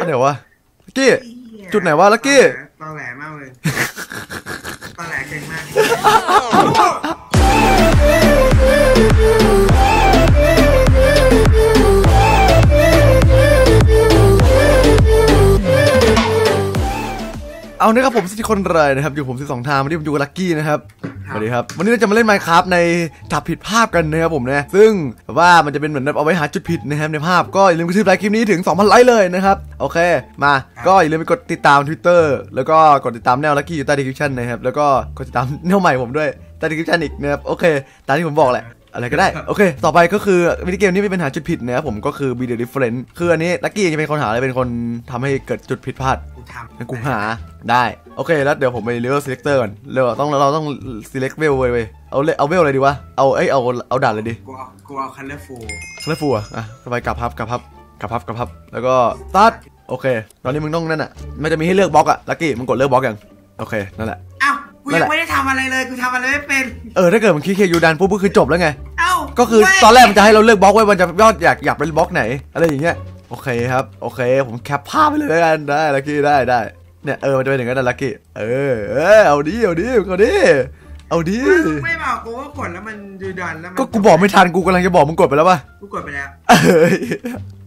อันไหนวะลักกี้ จุดไหนวะลักกี้ตอแหลมากเลยตอแหลเก่งมาก เอานะครับผมสิคนไรนะครับอยู่ผมสิสองทางวันนี้ผมอยู่กับลักกี้นะครับสวัสดีครับวันนี้เราจะมาเล่น Minecraft ในจับผิดภาพกันนะครับผมนะซึ่งแบบว่ามันจะเป็นเหมือนแบบเอาไว้หาจุดผิดนะครับในภาพก็อย่าลืมกระทืบไลค์คลิปนี้ถึง 2,000 ไลค์เลยนะครับโอเคมาก็อย่าลืมไปกดติดตาม Twitter แล้วก็กดติดตามแนวลักกี้อยู่ใต้ดีคริปชันนะครับแล้วก็กดติดตามแนวใหม่ผมด้วยใต้ดีคริปชันอีกนะครับโอเคตามที่ผมบอกแหละ อะไรก็ได้ โอเค ต่อไปก็คือวิดีเกมนี้มีปัญหาจุดผิดนะครับผมก็คือ be the difference คืออันนี้ลักกี้จะเป็นคนหาอะไรเป็นคนทำให้เกิดจุดผิดพลาดกูทำงั้นกูหาได้ โอเค แล้วเดี๋ยวผมไปเลือก selector ก่อนเร็วต้องเราต้อง select เวลเว้ยเว้ยเอาเลเอาเวลอะไรดีวะ เอาเอ้ยเอาเอาด่านเลยดิ กูเอากูเอาคัลเลอร์ฟูลแล้วฟูอะอะไปกลับพับกลับพับกลับพับกลับพับ แล้วก็ start โอเค ตอนนี้มึงต้องนั่นอะมันจะมีให้เลือกบล็อกอะลักกี้มึงกดเลือกบล็อกยังโอเคนั่นแหละเอ้า กูนั่ยันแหละงไม่ได้ทำอะไรเลยกูทำอะไรไม่เป็น เออถ้าเกิดมันคลิกเคยูดันปุ๊บก็คือจบแล้วไง เอ้าก็คือเว้ยตอนแรกมันจะให้เราเลือกบล็อกไว้มันจะยอดอยากอยากเป็นบล็อกไหน อะไรอย่างเงี้ยโอเคครับโอเค ผมแคปภาพไปเลยแล้วกันได้ลักกี้ได้ได้เนี่ยเออมันจะเป็นอย่างนั้นนะลักกี้เออเออเอาดิเอาดิเอาดิเอาดิมึงไม่บอกกูว่ากดแล้วมันดูดันแล้วมันก็กูบอกไม่ทันกูกำลังจะบอกมึงกดไปแล้วป่ะกูกดไปแล้วเอ้ย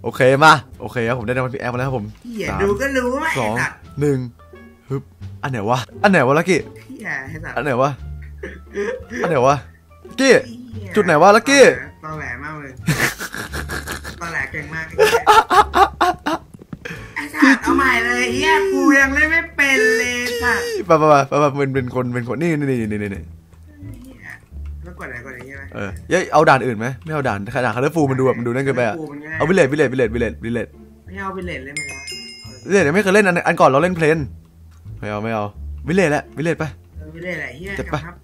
โอเคมาโอเคครับผมได้นำพีแอปมาแล้วครับผมเหี้ยสามดูก็รู้ว่าสไอ้องสัตว์หนึ่งฮึบอันไหนวะอันไหนวะลักกี้เหี้ ยไอ้สัตว์อันไหนวะ อันไหนวะลักกี้เหี้ยจุดไหนวะลักกี้ตอแหลมากเลยตอแหลเก่งมากไอ้สัตว์เอาใหม่เลยเหี้ยกูยังเล่นไม่เป็นเลยสัตว์ไปไปไปไปไปเป็นเป็นคนเป็นคนนี่นี่นี่นี่นี่เหี้ยแล้วกดอะไรกดอะไรใช่ไหมเออเย้ยเอาด่านอื่นไหมไม่เอาด่านขนาดคาร์ฟูมันดูแบบมันดูนั่นเกินไปอะกูมันง่ายเอาวิเลตวิเลตวิเลตวิเลตวิเลตไม่เอาไปเล่นเล่นไม่ได้วิเลตไม่เคยเล่นอันอันก่อนเราเล่นเพลนไม่เอาไม่เอาวิเลตแหละวิเลตไปเออ ไม่เล่นแหละเฮียเจ็บปะครับ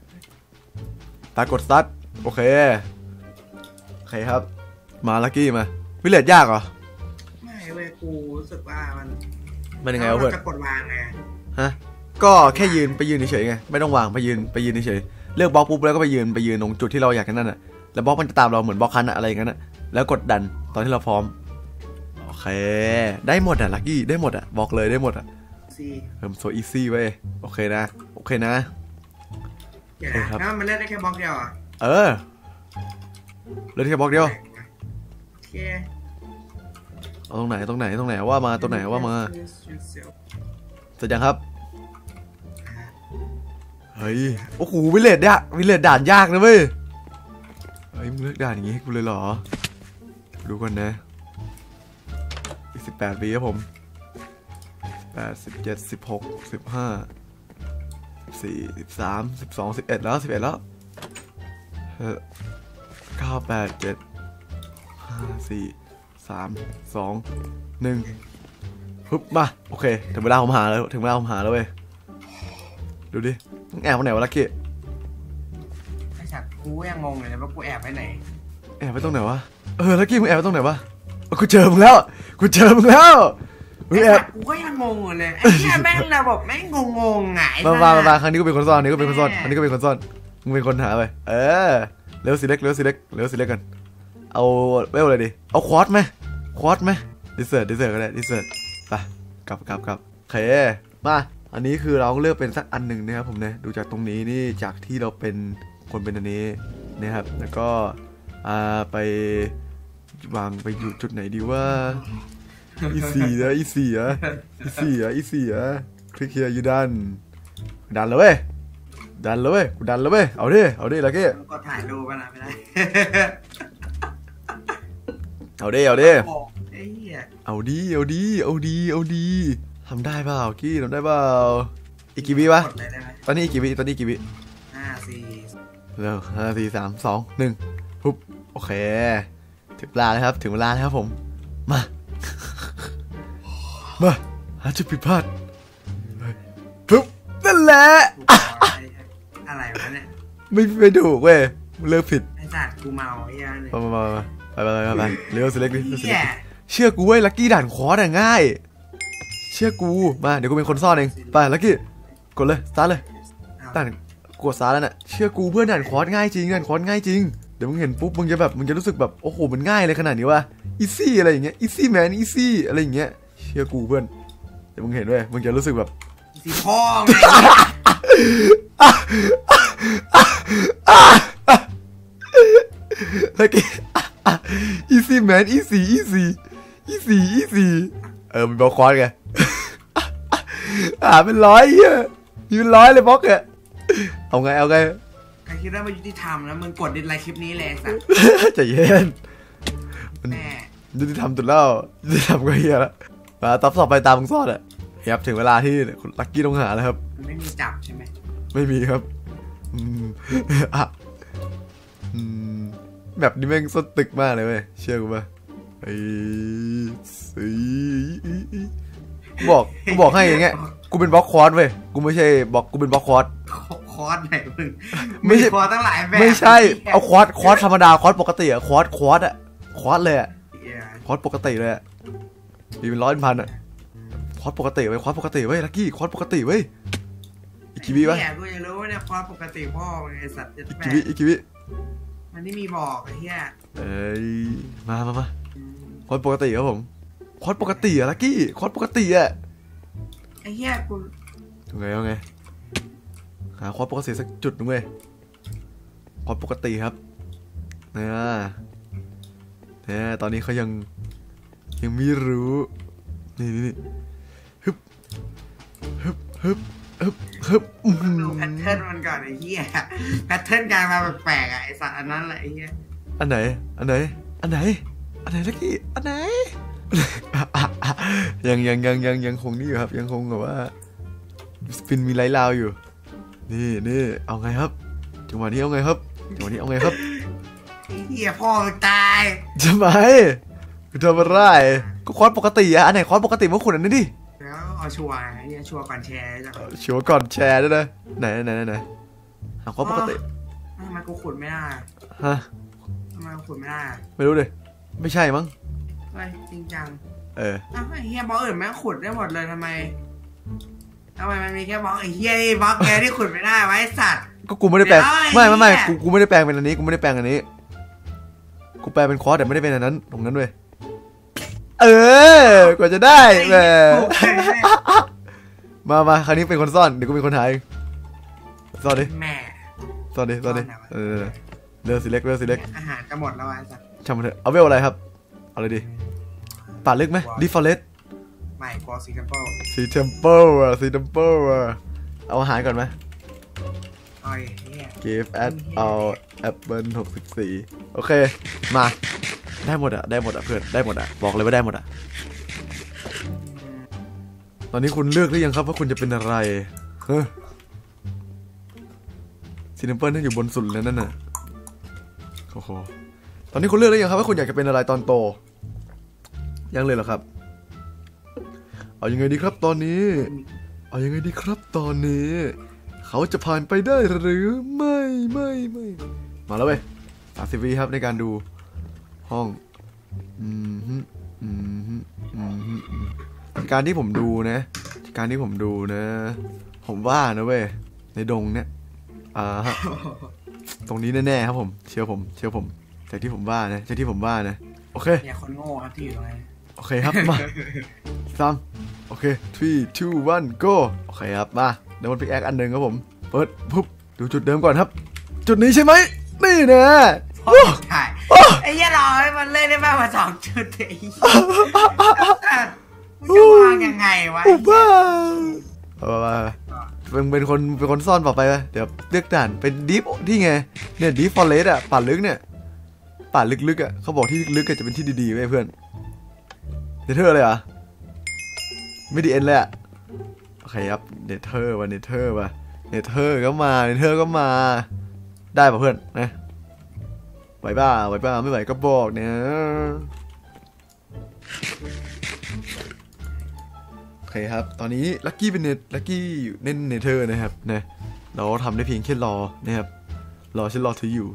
ตากดสตาร์ทโอเคโอเคครับ มาลักกี้มาวิเลตยากเหรอ ไม่เว้ยกูรู้สึกว่ามันมันยังไงวะเพื่อนจะกดวางไงฮะก็แค่ยืนไปยืนเฉยๆไงไม่ต้องวางไปยืนไปยืนเฉยๆเลือกบล็อกปุ๊บแล้วก็ไปยืนไปยืนตรงจุดที่เราอยากกันนั่นน่ะแล้วบล็อกมันจะตามเราเหมือนบล็อกคันอะอะไรอย่างนั้นอะแล้วกด done ตอนที่เราพร้อมโอเค ได้หมดอะลักกี้ได้หมดอะบอกเลยได้หมดอะ simple so easy เว้ยโอเคนะ โอเคนะ เดี๋ยวโอเคนะครับแล้วมันเล่นได้แค่บล็อกเดียวเหรอะเออเหลือแค่บล็อกเดียว โอเคเอาตรงไหนตรงไหนตรงไหนว่ามาตรงไหนว่ามาเสร็จยังครับ เฮ้ย โอ้โหวิเลตยากวิเลตด่านยากนะเว้ย เฮ้ยมึงเลือกด่านอย่างงี้ให้กูเลยเหรอ ดูกันนะ อีกสิบแปดปีครับผมแปดสิบเจ็ดสิบหกสิบห้า สี่สิบสามสิบสองสิบเอ็ดแล้วสิบเอ็ดแล้วเออเก้าแปดเจ็ดห้าสี่สามสองหนึ่งปึ๊บมาโอเคถึงเวลาผมหาแล้วถึงเวลาผมหาแล้วเว้ยดูดิมึงแอบมาไหนวะลักกี้ไอ้สัตว์กูยังงงเลยนะว่ากูแอบไปไหน แอบไปตรงไหนวะเออลักกี้มึงแอบไปตรงไหนวะเออกูเจอมึงแล้วกูเจอมึงแล้วมึง ไอ้แอสับตว์กูก็ยังงงอยู่เลยไอ้เหี้ยแม่งระบบแม่งงงๆไงมามามามาครั้งนี้กูเป็นคนซ่อนอันนี้ก็เป็นคนซ่อนอันนี้ก็เป็นคนซ่อนมึงเป็นคนหาไปเออเร็วสิเล็กเร็วสิเล็กเร็วสิเล็กกันเอาเวลอะไรดีเอาควอตไหมควอตไหมดิเซอร์ดิเซอร์ก็ได้ดิเซอร์ไปกลับกลับกลับโอเคมาอันนี้คือเราเลือกเป็นสักอันหนึ่งนะครับผมเนี่ยดูจากตรงนี้นี่จากที่เราเป็นคนเป็นอันนี้นะครับ แล้วก็อ่าไปวางไปอยู่จุดไหนดีว่า อีสี่นะอีสี่อะอีสี่อะอีสี่อะคลิกเฮียยูดันดันเลยเว้ยดันเลยเว้ยกูดันเลยเว้ยเอาดิเอาดิลักกี้ก็ถ่ายรูปไปนะไม่ได้เอาดิเอาดิโอ้ไอ้เหี้ยเอาดีเอาดีเอาดีเอาดีทำได้เปล่ากี้ทำได้เปล่าอีกกี่วิวะกดเลยได้ไหมตอนนี้อีกกี่วิตอนนี้อีกกี่วิห้าสี่เร็วห้าสี่สามสองหนึ่งปุ๊บโอเคถึงเวลาแล้วครับ ถึงเวลาแล้วครับผม มา มา หาจุดผิดพลาดปุ๊บนั่นแหละถูกต้องไอ้อะไรวะเนี่ย ไม่ไม่ถูกเว้ยมึงเลือกผิดไอ้สัตว์กูเมาไอ้เหี้ยเนี่ยมามามามาไปไปไปไปไปเร็ว select ดิเหี้เร็ยกดิเชื่อกูเว้ยลักกี้ด่านคอร์สอะง่าย เชื่อกู มาเดี๋ยวกูเป็นคนซ่อนเอง ไปลักกี้ กดเลยสตาร์ทเลยเอาด่านกดสตาร์ทแล้วน่ะ เชื่อกูเพื่อนด่านคอร์สง่ายจริงด่านคอร์สง่ายจริงเดี๋ยวมึงเห็นปุ๊บมึงจะแบบมึงจะรู้สึกแบบโอ้โหมันง่ายเลยขนาดนี้วะ easy อะไรอย่างเงี้ย easy man easy อะไรอย่างเงี้ย เชื่อกูเพื่อนเดี๋ยวมึงเห็นเว้ยมึงจะรู้สึกแบบสีพ่อไงเฮ้ยeasy man easy easy easy easy เออมันบล็อกคอร์สไงอ่าเป็นร้อยเหี้ยมีเป็นร้อยเลยบล็อกอะเอาไงเอาไงใครคิดว่ามันยุติธรรมแล้วมึงกด dislike คลิปนี้เลยไอ้สัสใจเย็นแม่ยุติธรรมตุดแล้วยุติธรรมก็เฮีย แล้วมาตับสอบไปตามมึงซ่อนอะครับถึงเวลาที่คุณลักกี้ต้องหาแล้วครับ มันไม่มีจับใช่ไหมไม่มีครับอืมอะอืมแบบนี้แม่งส้นตึกมากเลยเว้ยเชื่อกูป่ะไอ้สีกูบอกกูบอกให้อย่างเงี้ยกูเป็นบล็อกคอร์สเว้ยกูไม่ใช่บล็อกกูเป็นบล็อก quartz quartz ไหนมึงไม่ใช่คอร์สตั้งหลายแบบไม่ใช่เอา quartz quartz ธรรมดาคอร์สปกติอะ quartz quartz อะคอร์สเลยอะเหี้ยคอร์สปกติเลยอะ มีเป็นร้อยเป็นพันอะคอร์สปกติเว้ยคอร์สปกติเว้ยลักกี้คอร์สปกติเว้ยอีกกี่วิวะเหี้ยกูจะรู้ว่าเนี่ยคอร์สปกติพ่อมึงไอ้สัตว์จะอีกแปกี่วิอีกกี่วิมันไม่มีบอกไอ้เหี้ยเอ้ยมามามาอืมคอร์สปกติครับผมคอร์สปกติอะลักกี้คอร์สปกติอะไอ้เหี้ยกูยังไงยังไงหาคอร์สปกติสักจุดหนึ่งเว้ยคอร์สปกติครับเนี่ยเนี่ยตอนนี้เขายัง ยังไม่รู้นี่นี่นี่ฮึบฮึบฮึบฮึบฮึบอื้อหือดู pattern มันก่อนไอ้เหี้ย pattern การมาแปลกๆอะไอ้สัตว์อันนั้นแหละไอ้เหี้ยอันไหน อันไหน อันไหน อันไหนลักกี้อันไหน ยังยังยังยังยังคงนี่อยู่ครับ ยังคงแบบว่า spin me right round อยู่ นี่นี่เอาไงครับ จังหวะนี้เอาไงครับ จังหวะนี้เอาไงครับไอ้เหี้ยพ่อมึงตายทำไม กูทำอะไรก็คอร์สปกติอะอันไหนคอร์สปกติเมื่อขุนอันนี้ดิแล้วเอาชัวร์ไอ้เหี้ยชัวร์ก่อนแชร์จ้ะชัวร์ก่อนแชร์ด้วยนะไหนไหนไหนไหนหาคอร์สปกติทำไมกูขุดไม่ได้ฮะทำไมกูขุดไม่ได้ไม่รู้เลยไม่ใช่มั้งเฮ้ยจริงจังเอออ้าวไอ้เฮียบล็อกอื่นแม่งขุดได้หมดเลยทำไมทำไมมันมีแค่บล็อกไอ้เฮียนี่บล็อกแกที่ขุดไม่ได้ไวะไอ้สัตว์ก็กูไม่ได้แปลงเดี๋ยวไอ้ไม่ไม่ไม่เหี้ยกูกูไม่ได้แปลงเป็นอันนี้กูไม่ได้แปลงอันนี้ กูแปลเป็นคอร์สแต่ไม่ได้เป็นอันนั้น ตรงนั้นเว้ย เออกว่าจะได้แหมกูเคยได้มามาคราวนี้เป็นคนซ่อน เดี๋ยวกูเป็นคนหายเองซ่อนดิแม่ซ่อนดิซ่อนดิเออเลือกสิเล็กเลือกสิเล็กอาหารจะหมดแล้ววะไอ้สัตว์ช่างมันเถอะเอาเวลอะไรครับ เอาเลยดิป่าลึกไหมดิฟอเรสใหม่กว่าซีกันเปิลสีเทมเปิลอะสีเทมเปิลอะเอาอาหารก่อนไหมเอ้ยเฮีย give at เอาแอปเปิลหกสิบสี่โอเค มา ได้หมดอะได้หมดอะเพื่อนได้หมดอะบอกเลยว่าได้หมดอะตอนนี้คุณเลือกหรือยังครับว่าคุณจะเป็นอะไรเฮ้ย sea temple นั่นอยู่บนสุดเลยนั่นน่ะโอ้โหตอนนี้คุณเลือกหรือยังครับว่าคุณอยากจะเป็นอะไรตอนโต ยังเลยเหรอครับ เอายังไงดีครับตอนนี้ เอายังไงดีครับตอนนี้ เขาจะผ่านไปได้หรือไม่ไม่ไม่มาแล้วเว้ยสามสิบวิครับในการดู ห้องอืมฮึอืมฮึอืมฮึอืมการที่ผมดูนะ การที่ผมดูนะ ผมว่านะเว้ย ในดงเนี่ย อ่าฮะตรงนี้แน่ๆครับผม เชื่อผม เชื่อผม จากที่ผมว่านะ จากที่ผมว่านะ โอเคเนี่ยคนโง่ครับที่อยู่ตรงนี้โอเคครับ มาสามโอเค three two one go โอเคครับ มาเดมอนพิกแอคอันหนึ่งครับผม เปิดปุ๊บ ดูจุดเดิมก่อนครับ จุดนี้ใช่ไหม นี่นะใช่ไอ้เฮียรอให้มันเล่นได้มากกว่าสองจุดไอ้เหี้ยสัตว์มึงจะวางยังไงวะโอ้บ้าเอาไปไปเป็นเป็นคนเป็นคนซ่อนต่อไปไปเดี๋ยวเลือกด่านเป็นดีฟที่ไงเนี่ยดีฟฟอเรสอะป่าลึกเนี่ยป่าลึกๆอะเขาบอกที่ลึกๆอะจะเป็นที่ดีๆไว้เพื่อน Nether เลยเหรอไม่ดี End เลยอะโอเคครับ Nether ว่ะ Nether ว่ะ Nether ก็มา Nether ก็มา ได้ป่ะเพื่อนนะ ไหวบ้าไหวบ้าไม่ไหวก็บอกเนี่ยโอเคครับ ตอนนี้ลักกี้เป็นเนลักกี้เล่น Nether นะครับนะเราทำได้เพียงแค่รอนะครับรอฉันรอเธออยู่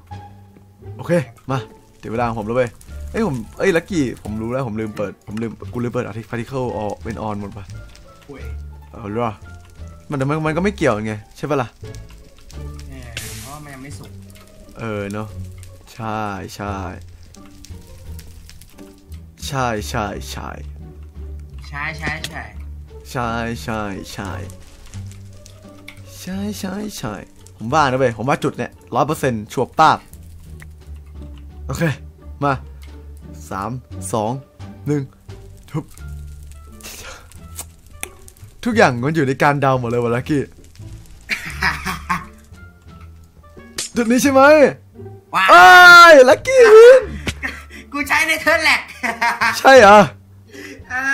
โอเคมาเดี๋ยวเวลาของผมแล้วเว้ยเอ้ยผมเอ้ยลักกี้ผมรู้แล้วผมลืมเปิดผมลืมกูลืมเปิดอาร์ติฟาร์ติเคิลออเป็นออนหมดปะป่วยเอาเหรอมันแต่มันมันก็ไม่เกี่ยวไงใช่ปะล่ะเนี่ยเพราะว่ามันยังไม่สุกเออเนาะ ใช่ใช่ใช่ใช่ใช่ใช่ใช่ใช่ใช่ใช่ใช่ใช่ใช่ใช่ผมว่านะเว้ยผมว่าจุดเนี่ยร้อยเปอร์เซ็นต์ชัวร์ป้าบโอเค มาสามสองหนึ่งทุบทุกอย่างมันอยู่ในการเดาหมดเลยวะลักกี้จุดนี้ใช่ไหม ว้าอ้ายลักกี้วินกูใช้ในเทิร์นแหลกใช่เหรออ่า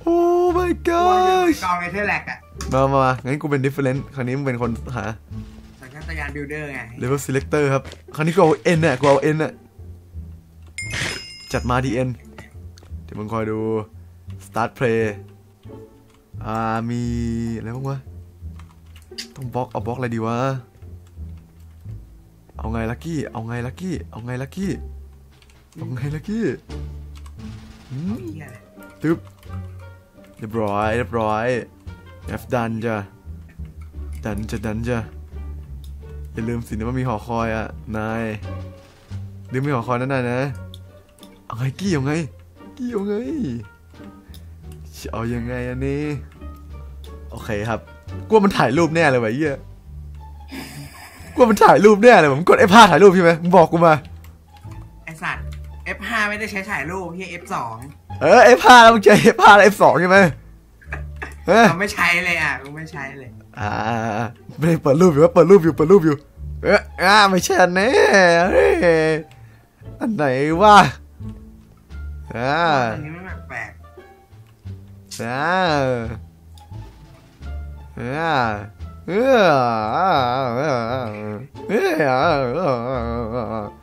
โอ้ my ก gosh องในเทิร์นแหลกอะมามามางั้นกูเป็น different คราวนี้มึงเป็นคนหา สัญชาตญาณบิลเดอร์ไง level selector ครับ คราวนี้กูเอา N เนี่ยกูเอา N เนี่ยจัดมาที่ N เดี๋ยวมึงคอยดู start play อ่ามีอะไรบ้างวะ ต้องบล็อกเอาบล็อกอะไรดีวะ เอาไงลักกี้ เอาไงลักกี้ เอาไงลักกี้ เอาไงลักกี้หืมเหี้ยอะไรตึ๊บเรียบร้อยเรียบร้อยแอฟดันจ้ะ ดันจะดันจ้ะ อย่าลืมสินะว่ามีหอคอยอะ นายลืมมีหอคอยนั่นน่ะนะ เอาไงกี้เอาไง กี้เอาไงจะเอายังไงอันนี้ โอเคครับกลัวมันถ่ายรูปแน่เลยวะไอ้เหี้ย กลัวมันถ่ายรูปแน่เลยผมกด F5 ถ่ายรูปใช่ไหมมึงบอกกูมา ไอสัตว์ F5 ไม่ได้ใช้ถ่ายรูปพี่ F2 เออ F5 แล้วมึงเจอ F5 แล้ว F2 ใช่ไหมเออเราไม่ใช้เลยอะกูไม่ใช้เลย อ่าไม่ได้เปิดรูปอยู่ว่าเปิดรูปอยู่เปิดรูปอยู่ เอ๊ะอ่าไม่ใช่อันนี้เอ้ยอันไหนวะอ่าอันนี้ไม่แปลกอ่าอ่า เออเออเออๆ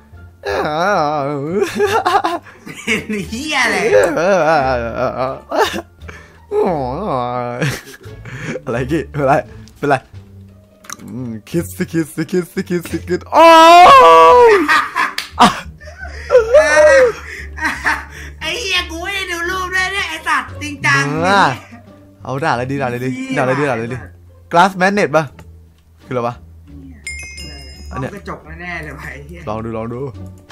เป็นเหี้ยอะไรอะไรกี้อะไรเป็นไรคิดสิคิดสิคิดสิคิดสิคิดโอ้ไอ้เหี้ยกูไม่ได้ดูรูปด้วยเนี่ยไอ้สัตว์จริงจังเอาด่าอะไรดีด่าอะไรดีด่าอะไรดีด่าอะไรดี glass magnet ป่ะ คืออะไรวะ อัอันนเนี้เนี้ยยกระจกแน่ๆเลยว่ะไอ้เหี้ยลองดูลองดู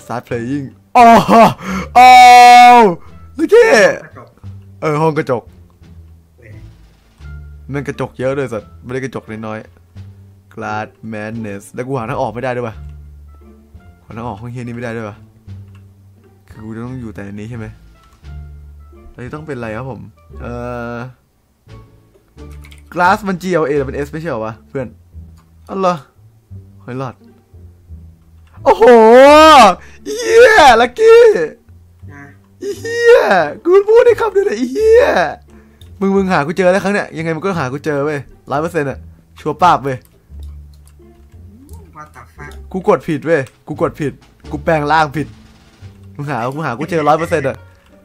start playing โอ้โอ้ลูกกี้กระจกเออ ห้องกระจกเว้ยมันกระจกเยอะเลยสัตว์ไม่ได้กระจกน้อยๆ glass madness แล้วกูหาทางออกไม่ได้ด้วยป่ะหาทางออกห้องเฮียนี้ไม่ได้ด้วยป่ะ คือกูจะต้องอยู่แต่ในนี้ใช่ไหมแล้วจะต้องเป็นอะไรครับผม เอ่อ glass มัน G L A แต่เป็น S ไม่ใช่เหรอวะเพื่อนอ๋อเหรอเฮ้ยหลอด โอ้โหเฮียลักกี้นะเฮียกูพูดได้คำเดียวเลยเฮียมึงมึงหากูเจอแล้วครั้งเนี้ยยังไงมึงก็หากูเจอเว้ยร้อยเปอร์เซ็นต์อะชัวร์ป้าบเว้ยว่าตัดฟักกูกดผิดเว้ยกูกดผิด กูแปลงร่างผิด มึงหากูหากูเจอร้อยเปอร์เซ็นต์อะ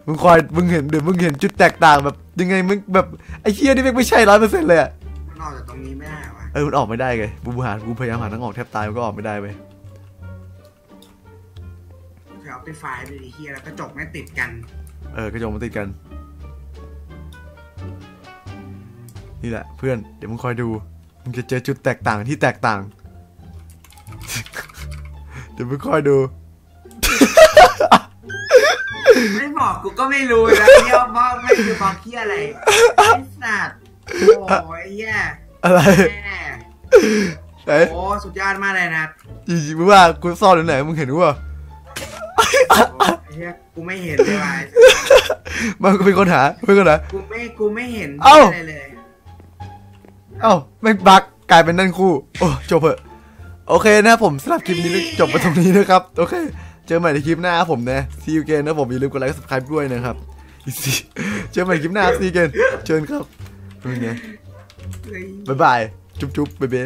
มึงคอยมึงเห็นเดี๋ยวมึงเห็นจุดแตกต่างแบบ ยังไงมึงแบบไอ้เฮียนี่แม่งไม่ใช่ร้อยเปอร์เซ็นต์เลยอะมันออกจากตรงนี้ไม่ได้วะเออมันออกไม่ได้ไงกูหากูพยายามหาทางออกแทบตายมันก็ออกไม่ได้เว้ยจะเอาไปไฟล์ดูดิเหี้ยแล้วกระจกไม่ติดกัน เออกระจกมันติดกัน นี่แหละ เพื่อนเดี๋ยวมึงคอยดูมึงจะเจอจุดแตกต่างที่แตกต่าง เดี๋ยวมึงคอยดู ไม่บอกกูก็ไม่รู้นะเหี้ยว่าไม่คือบอกเหี้ยอะไรไอ้สัตว์โอ้ยเหี้ยอะไรแม่ไหนโอ้สุดยอดมากเลยนะจริงๆมึงว่ากูซ่อนอยู่ไหนมึงเห็นกูป่ะโอ้เฮียกูไม่เห็นเลยว่ะมันก็เป็นคนหาเป็นคนหากูไม่กูไม่เห็นเอ้าอะไรเลยเอ้าแม่งบักกลายเป็นนั่นคู่ โอ้จบเถอะโอเคนะครับผมสำหรับคลิปนี้จบไปตรงนี้นะครับ โอเค เจอใหม่ในคลิปหน้าครับผมนะซีอูเกนนะผมอย่าลืมกดไลค์กด subscribe ด้วยนะครับ Easy เจอใหม่คลิปหน้าซีเกนเชิญครับเป็นไงเฮ้ยบ๊ายบาย จุ๊บจุ๊บเบ๊เบ๊